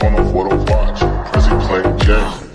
Turn off what I watch, prison playing games.